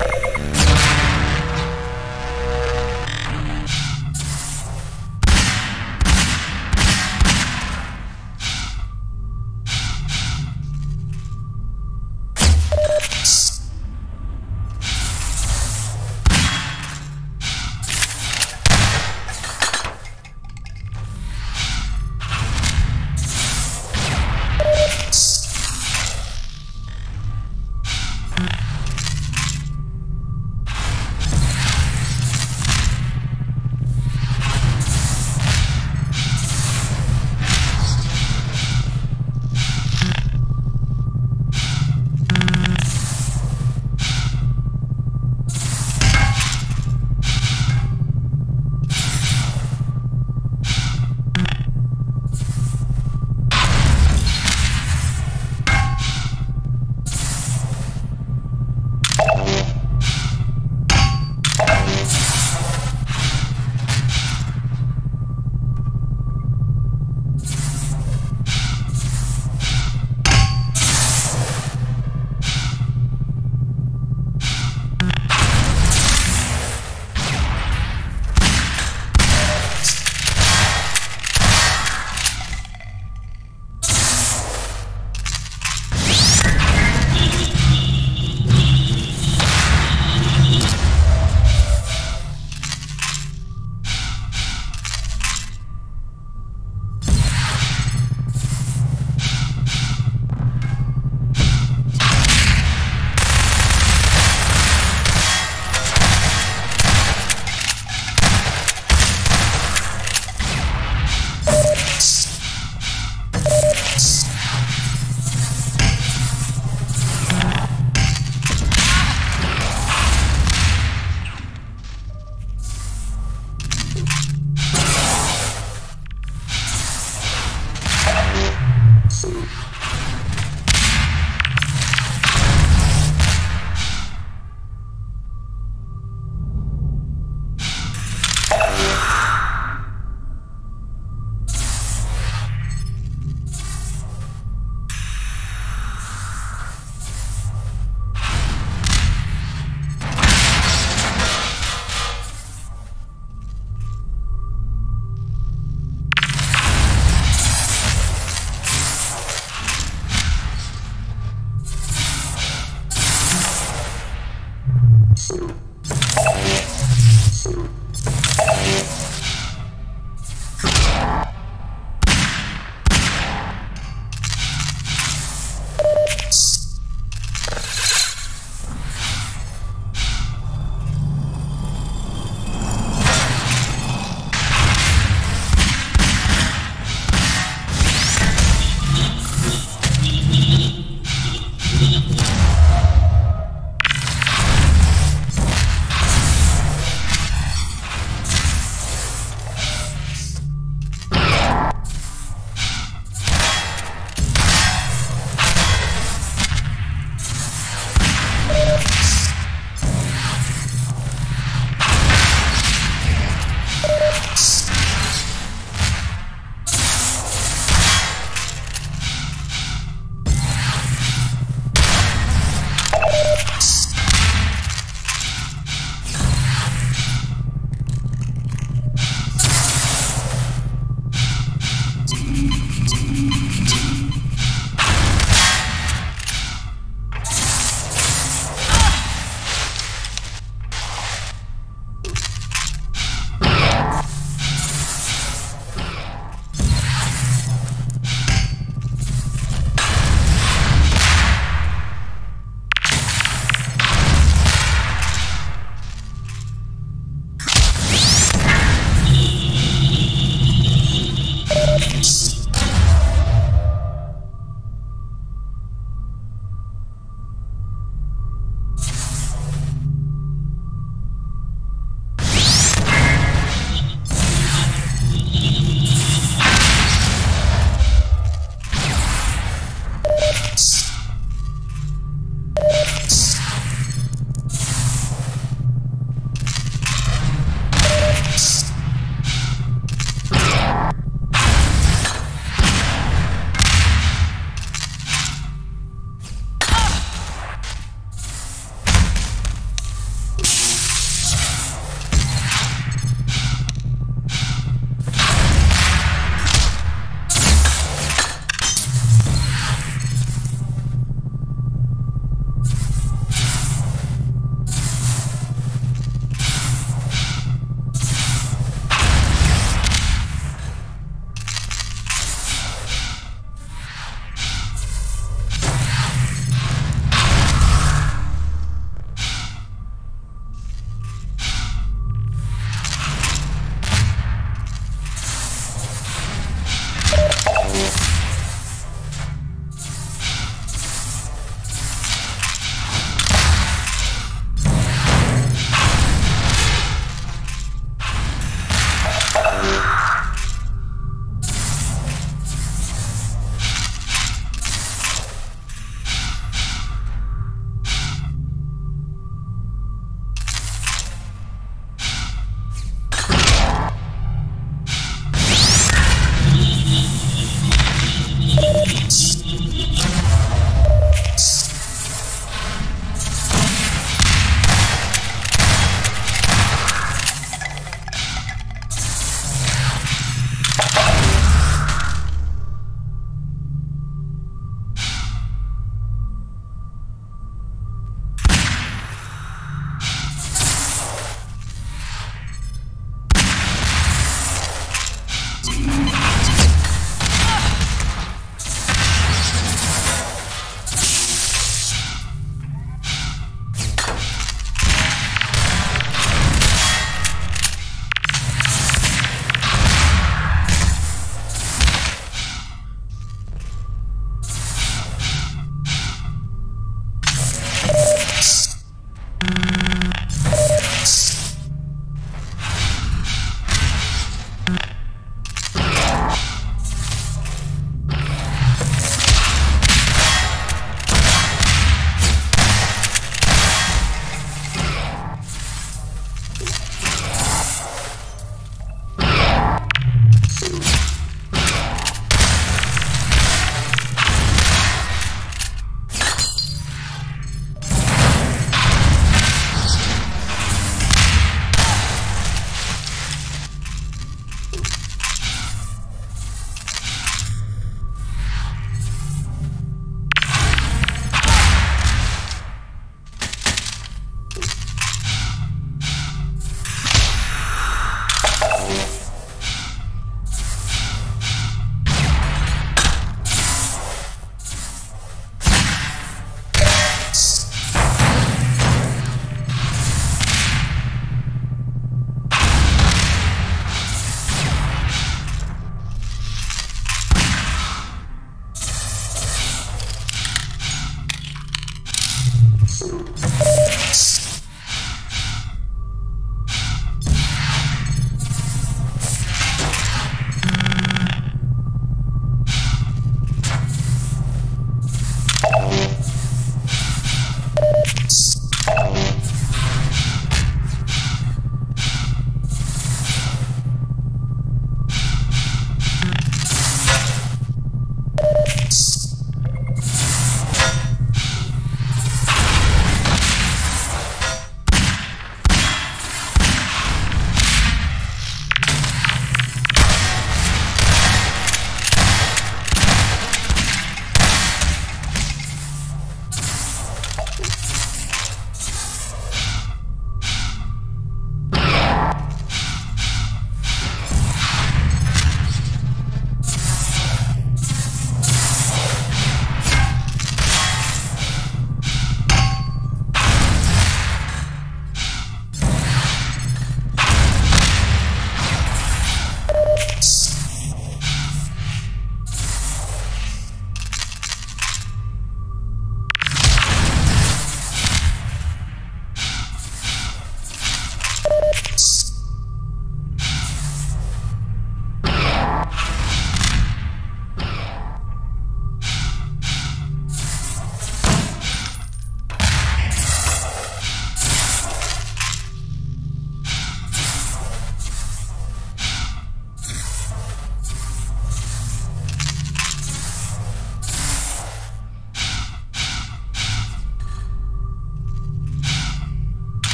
you